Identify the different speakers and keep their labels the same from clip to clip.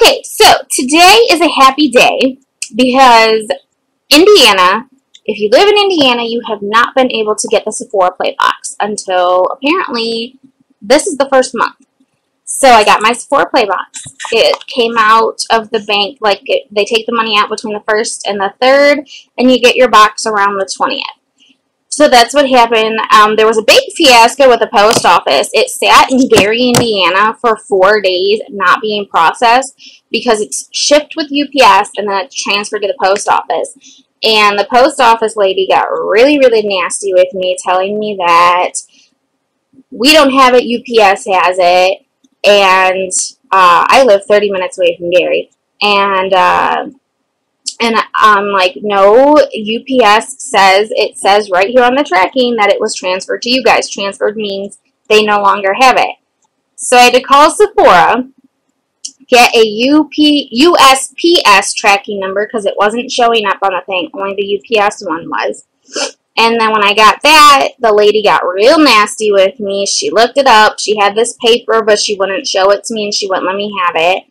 Speaker 1: Okay, so today is a happy day because Indiana, if you live in Indiana, you have not been able to get the Sephora Play Box until apparently this is the first month. So I got my Sephora Play Box. It came out of the bank, like it, they take the money out between the 1st and the 3rd, and you get your box around the 20th. So that's what happened. Um, there was a big fiasco with the post office. It sat in Gary, Indiana for four days not being processed because it's shipped with UPS and then it's transferred to the post office. And the post office lady got really, really nasty with me, telling me that we don't have it, UPS has it. And uh, I live 30 minutes away from Gary. And uh, and I'm like, no, UPS says, it says right here on the tracking that it was transferred to you guys. Transferred means they no longer have it. So I had to call Sephora, get a UP, USPS tracking number because it wasn't showing up on the thing. Only the UPS one was. And then when I got that, the lady got real nasty with me. She looked it up. She had this paper, but she wouldn't show it to me and she wouldn't let me have it.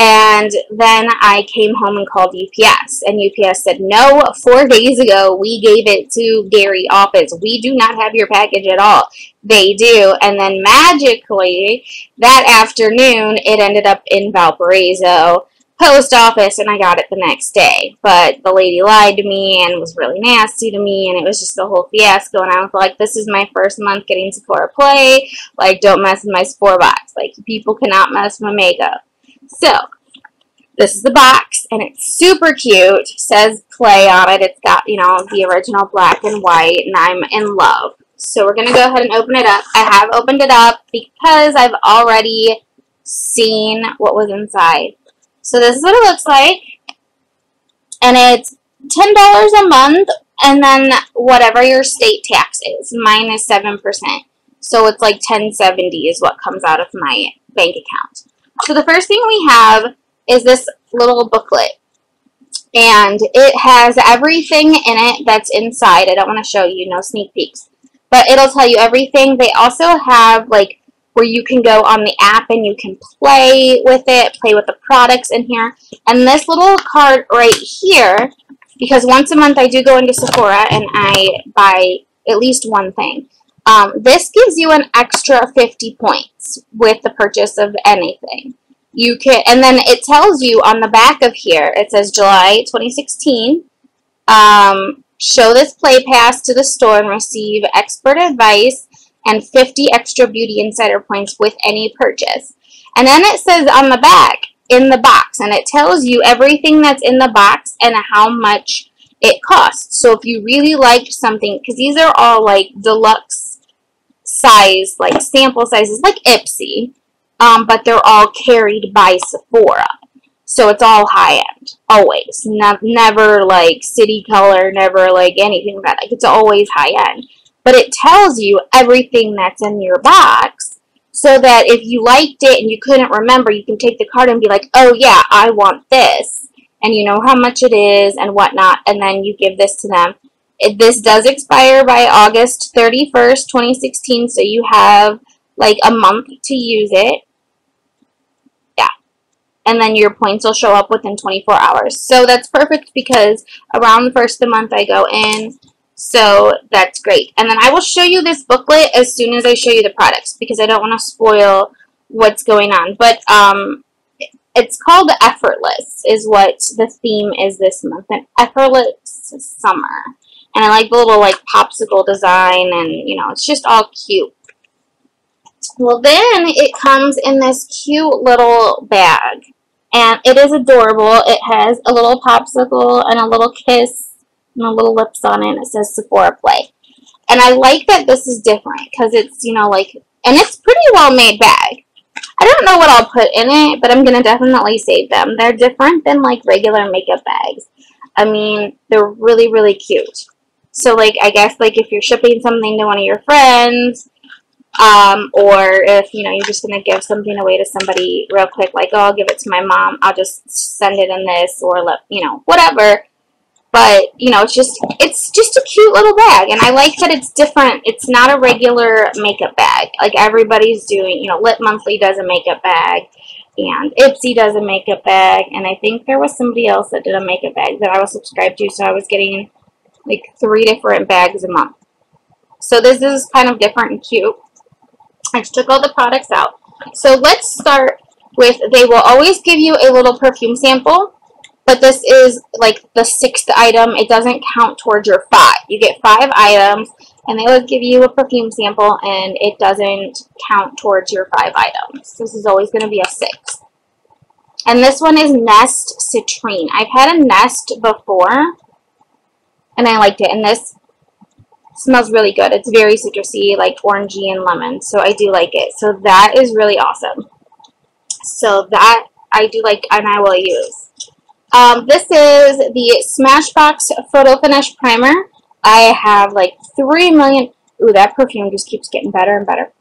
Speaker 1: And then I came home and called UPS, and UPS said, no, four days ago we gave it to Gary office. We do not have your package at all. They do. And then magically, that afternoon, it ended up in Valparaiso post office, and I got it the next day. But the lady lied to me and was really nasty to me, and it was just a whole fiasco. And I was like, this is my first month getting Sephora Play. Like, don't mess with my Sephora box. Like, people cannot mess with my makeup. So, this is the box, and it's super cute. It says play on it. It's got, you know, the original black and white, and I'm in love. So we're going to go ahead and open it up. I have opened it up because I've already seen what was inside. So this is what it looks like. And it's $10 a month, and then whatever your state tax is. Mine is 7%. So it's like 1070 is what comes out of my bank account. So the first thing we have is this little booklet. And it has everything in it that's inside. I don't want to show you, no sneak peeks. But it'll tell you everything. They also have, like, where you can go on the app and you can play with it, play with the products in here. And this little card right here, because once a month I do go into Sephora and I buy at least one thing. Um, this gives you an extra 50 points with the purchase of anything. You can, and then it tells you on the back of here, it says July 2016, um, show this play pass to the store and receive expert advice and 50 extra Beauty Insider points with any purchase. And then it says on the back, in the box, and it tells you everything that's in the box and how much it costs. So if you really liked something, because these are all like deluxe size, like sample sizes, like Ipsy, um, but they're all carried by Sephora. So it's all high-end, always. Ne never like city color, never like anything like that. Like it's always high-end. But it tells you everything that's in your box so that if you liked it and you couldn't remember, you can take the card and be like, oh yeah, I want this. And you know how much it is and whatnot, and then you give this to them. It, this does expire by August 31st, 2016, so you have like a month to use it. Yeah. And then your points will show up within 24 hours. So that's perfect because around the first of the month I go in. So that's great. And then I will show you this booklet as soon as I show you the products because I don't want to spoil what's going on. But um, it's called Effortless is what the theme is this month. An Effortless Summer. And I like the little like popsicle design and you know, it's just all cute. Well then it comes in this cute little bag. And it is adorable. It has a little popsicle and a little kiss and a little lips on it. And it says Sephora Play. And I like that this is different because it's, you know, like, and it's pretty well made bag. I don't know what I'll put in it, but I'm going to definitely save them. They're different than like regular makeup bags. I mean, they're really, really cute. So, like, I guess, like, if you're shipping something to one of your friends, um, or if, you know, you're just going to give something away to somebody real quick, like, oh, I'll give it to my mom, I'll just send it in this, or, let, you know, whatever. But, you know, it's just, it's just a cute little bag, and I like that it's different. It's not a regular makeup bag. Like, everybody's doing, you know, Lip Monthly does a makeup bag, and Ipsy does a makeup bag, and I think there was somebody else that did a makeup bag that I was subscribed to, so I was getting like three different bags a month. So this is kind of different and cute. I just took all the products out. So let's start with, they will always give you a little perfume sample, but this is like the sixth item. It doesn't count towards your five. You get five items, and they will give you a perfume sample, and it doesn't count towards your five items. This is always going to be a six. And this one is Nest Citrine. I've had a Nest before, and I liked it. And this smells really good. It's very citrusy, like orangey and lemon. So I do like it. So that is really awesome. So that I do like and I will use. Um, this is the Smashbox Photo Finish Primer. I have like 3 million. Ooh, that perfume just keeps getting better and better.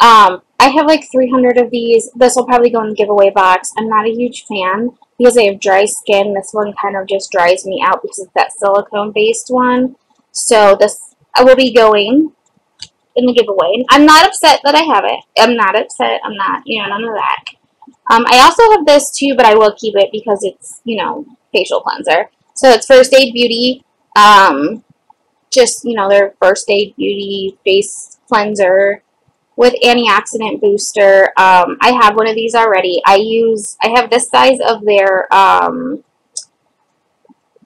Speaker 1: Um, I have like 300 of these. This will probably go in the giveaway box. I'm not a huge fan because I have dry skin. This one kind of just dries me out because it's that silicone based one. So this I will be going in the giveaway. I'm not upset that I have it. I'm not upset. I'm not, you know, none of that. Um, I also have this too, but I will keep it because it's, you know, facial cleanser. So it's First Aid Beauty. Um, just, you know, their First Aid Beauty face cleanser with antioxidant booster. Um, I have one of these already. I use, I have this size of their um,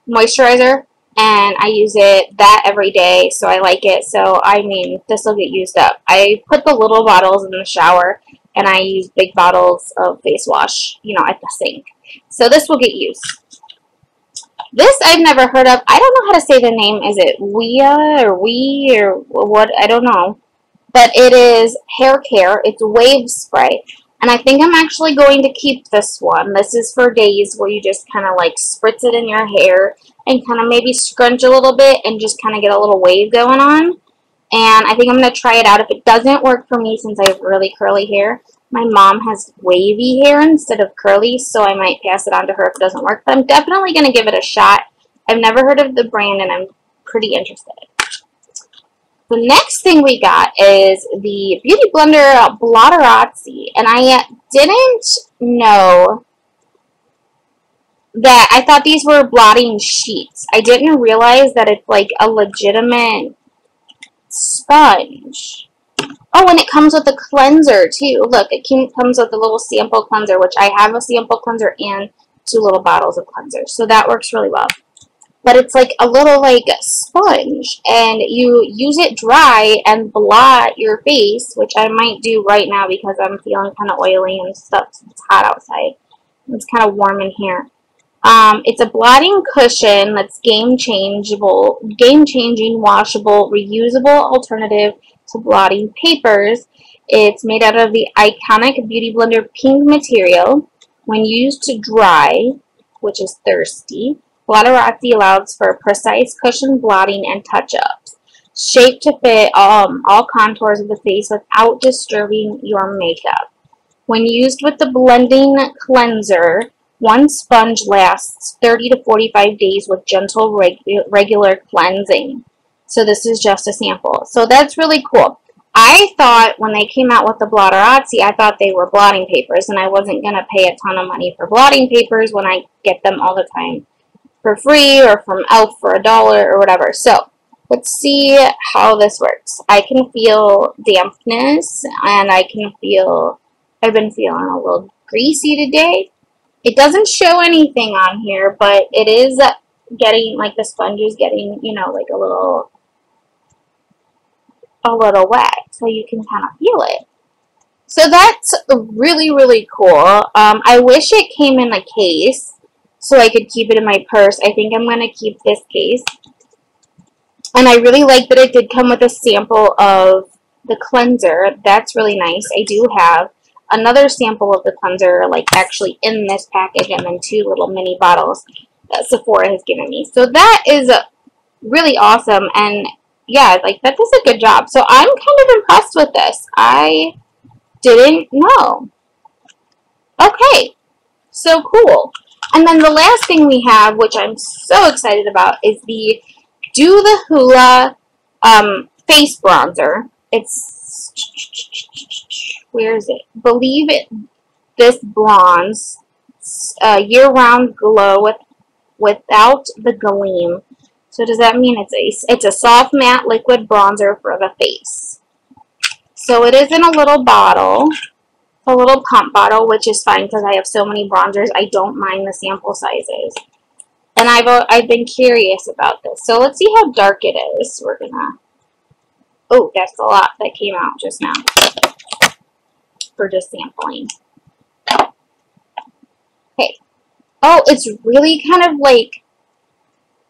Speaker 1: moisturizer and I use it that every day, so I like it. So, I mean, this will get used up. I put the little bottles in the shower, and I use big bottles of face wash, you know, at the sink. So this will get used. This I've never heard of. I don't know how to say the name. Is it Wea or We or what? I don't know. But it is hair care. It's wave spray. And I think I'm actually going to keep this one. This is for days where you just kind of like spritz it in your hair and kind of maybe scrunch a little bit and just kind of get a little wave going on. And I think I'm going to try it out. If it doesn't work for me since I have really curly hair, my mom has wavy hair instead of curly, so I might pass it on to her if it doesn't work. But I'm definitely going to give it a shot. I've never heard of the brand, and I'm pretty interested. The next thing we got is the Beauty Blender Blotterazzi, and I didn't know that I thought these were blotting sheets. I didn't realize that it's like a legitimate sponge. Oh, and it comes with a cleanser too. Look, it comes with a little sample cleanser, which I have a sample cleanser and two little bottles of cleanser. So that works really well. But it's like a little like sponge and you use it dry and blot your face, which I might do right now because I'm feeling kind of oily and stuff. It's hot outside. It's kind of warm in here. Um, it's a blotting cushion that's game changeable, game changing, washable, reusable alternative to blotting papers. It's made out of the iconic Beauty Blender pink material. When used to dry, which is thirsty, Blotterazzi allows for precise cushion blotting and touch-ups, shaped to fit um, all contours of the face without disturbing your makeup. When used with the blending cleanser, one sponge lasts 30 to 45 days with gentle regu regular cleansing. So this is just a sample. So that's really cool. I thought when they came out with the Blotterazzi, I thought they were blotting papers, and I wasn't going to pay a ton of money for blotting papers when I get them all the time for free or from Elf for a dollar or whatever. So let's see how this works. I can feel dampness, and I can feel, I've been feeling a little greasy today. It doesn't show anything on here, but it is getting, like the sponge is getting, you know, like a little, a little wet. So you can kind of feel it. So that's really, really cool. Um, I wish it came in a case so I could keep it in my purse. I think I'm going to keep this case. And I really like that it did come with a sample of the cleanser. That's really nice. I do have another sample of the cleanser, like actually in this package, and then two little mini bottles that Sephora has given me. So that is really awesome, and yeah, like that does a good job. So I'm kind of impressed with this. I didn't know. Okay, so cool. And then the last thing we have, which I'm so excited about, is the Dew the Hoola um, face bronzer. It's where is it? Believe it. this bronze uh, year-round glow with, without the gleam. So does that mean it's a, it's a soft matte liquid bronzer for the face. So it is in a little bottle, a little pump bottle, which is fine because I have so many bronzers. I don't mind the sample sizes. And I've, I've been curious about this. So let's see how dark it is. We're going to... Oh, that's a lot that came out just now for just sampling. Okay. Oh, it's really kind of like,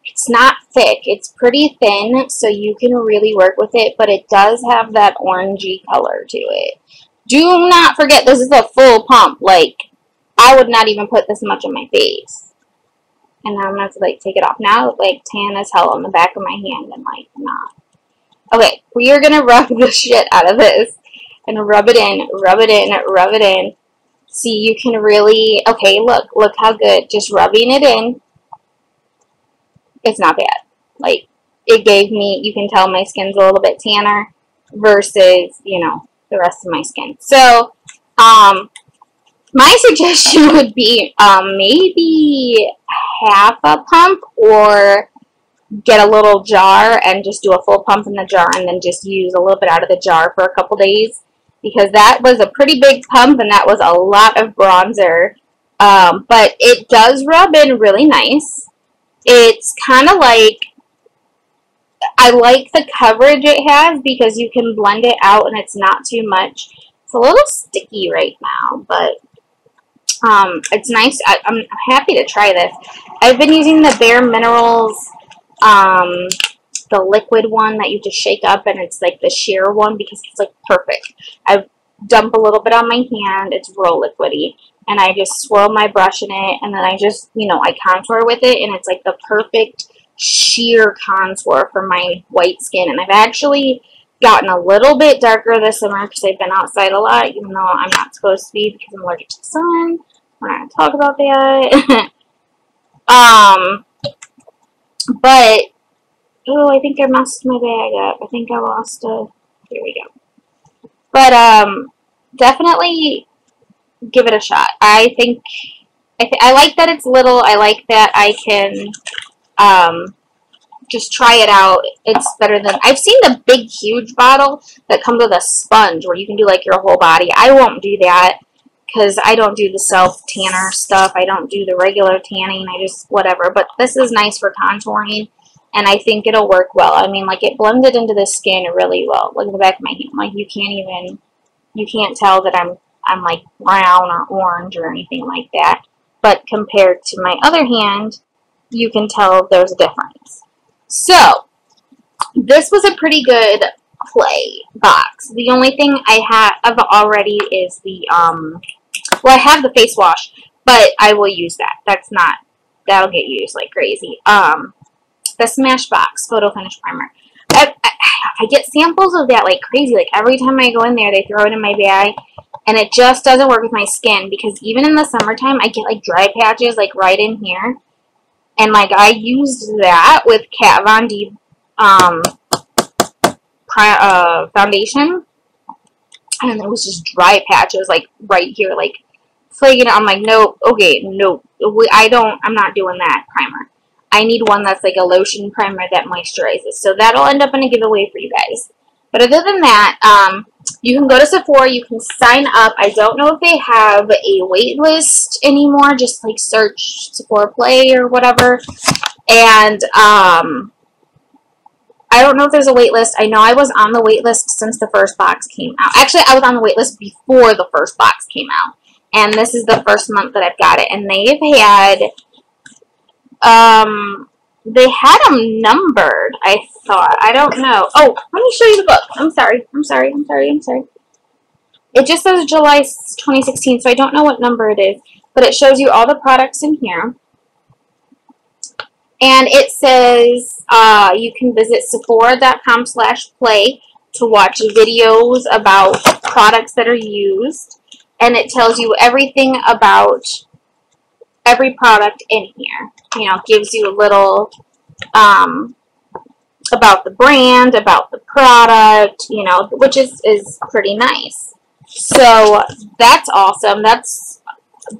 Speaker 1: it's not thick. It's pretty thin, so you can really work with it, but it does have that orangey color to it. Do not forget, this is a full pump. Like, I would not even put this much on my face. And now I'm going to like, take it off. Now like tan as hell on the back of my hand and, like, not. Okay, we are going to rub the shit out of this. And rub it in, rub it in, rub it in. See, you can really, okay, look, look how good. Just rubbing it in. It's not bad. Like, it gave me, you can tell my skin's a little bit tanner versus, you know, the rest of my skin. So, um, my suggestion would be um, maybe half a pump or get a little jar and just do a full pump in the jar and then just use a little bit out of the jar for a couple days because that was a pretty big pump and that was a lot of bronzer. Um, but it does rub in really nice. It's kind of like, I like the coverage it has because you can blend it out and it's not too much. It's a little sticky right now, but um, it's nice. I, am happy to try this. I've been using the Bare Minerals, um, the liquid one that you just shake up and it's like the sheer one because it's like perfect. I dump a little bit on my hand. It's real liquidy. And I just swirl my brush in it and then I just, you know, I contour with it and it's like the perfect sheer contour for my white skin. And I've actually gotten a little bit darker this summer because I've been outside a lot, even though I'm not supposed to be because I'm allergic to the sun. We're not going to talk about that. um, but, oh, I think I messed my bag up. I think I lost a, here we go. But, um, definitely give it a shot. I think, I, th I like that it's little. I like that I can, um, just try it out. It's better than, I've seen the big, huge bottle that comes with a sponge where you can do like your whole body. I won't do that because I don't do the self-tanner stuff. I don't do the regular tanning. I just, whatever. But this is nice for contouring, and I think it'll work well. I mean, like, it blended into the skin really well. Look at the back of my hand. Like, you can't even, you can't tell that I'm, I'm like, brown or orange or anything like that. But compared to my other hand, you can tell there's a difference. So, this was a pretty good play box. The only thing I have of already is the, um, well, I have the face wash, but I will use that. That's not, that'll get used like crazy. Um, the Smashbox Photo Finish Primer. I, I, I get samples of that like crazy. Like every time I go in there, they throw it in my bag. And it just doesn't work with my skin because even in the summertime, I get like dry patches like right in here. And like I used that with Kat Von D um, uh, foundation. And it was just dry patches like right here. Like flaking I'm like, no, okay, no, I don't, I'm not doing that primer. I need one that's like a lotion primer that moisturizes. So that'll end up in a giveaway for you guys. But other than that, um, you can go to Sephora, you can sign up. I don't know if they have a wait list anymore. Just like search Sephora Play or whatever. And um, I don't know if there's a wait list. I know I was on the wait list since the first box came out. Actually, I was on the wait list before the first box came out. And this is the first month that I've got it. And they've had, um, they had them numbered, I thought. I don't know. Oh, let me show you the book. I'm sorry. I'm sorry. I'm sorry. I'm sorry. It just says July 2016, so I don't know what number it is. But it shows you all the products in here. And it says uh, you can visit sephora.com slash play to watch videos about products that are used and it tells you everything about every product in here. You know, gives you a little um, about the brand, about the product, you know, which is, is pretty nice. So that's awesome. That's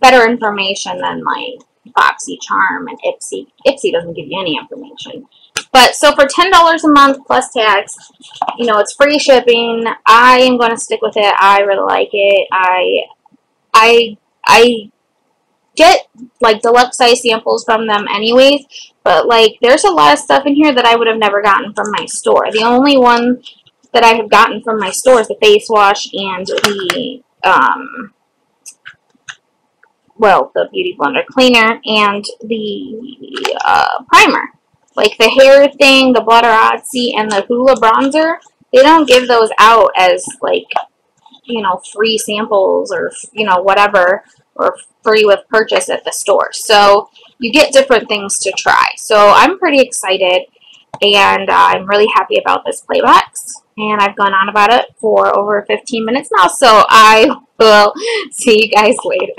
Speaker 1: better information than like BoxyCharm and Ipsy. Ipsy doesn't give you any information. But so for $10 a month plus tax, you know, it's free shipping. I am going to stick with it. I really like it. I, I, I get like deluxe size samples from them anyways, but like there's a lot of stuff in here that I would have never gotten from my store. The only one that I have gotten from my store is the face wash and the, um, well, the Beauty Blender cleaner and the uh, primer. Like the hair thing, the Blotterazzi, and the Hoola bronzer, they don't give those out as like, you know, free samples or, you know, whatever, or free with purchase at the store. So you get different things to try. So I'm pretty excited and uh, I'm really happy about this Playbox. And I've gone on about it for over 15 minutes now, so I will see you guys later.